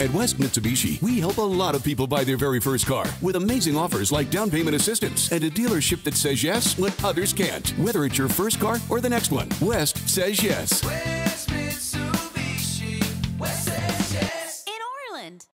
At West Mitsubishi, we help a lot of people buy their very first car with amazing offers like down payment assistance and a dealership that says yes when others can't. Whether it's your first car or the next one, West says yes. West Mitsubishi. West says yes. In Orland.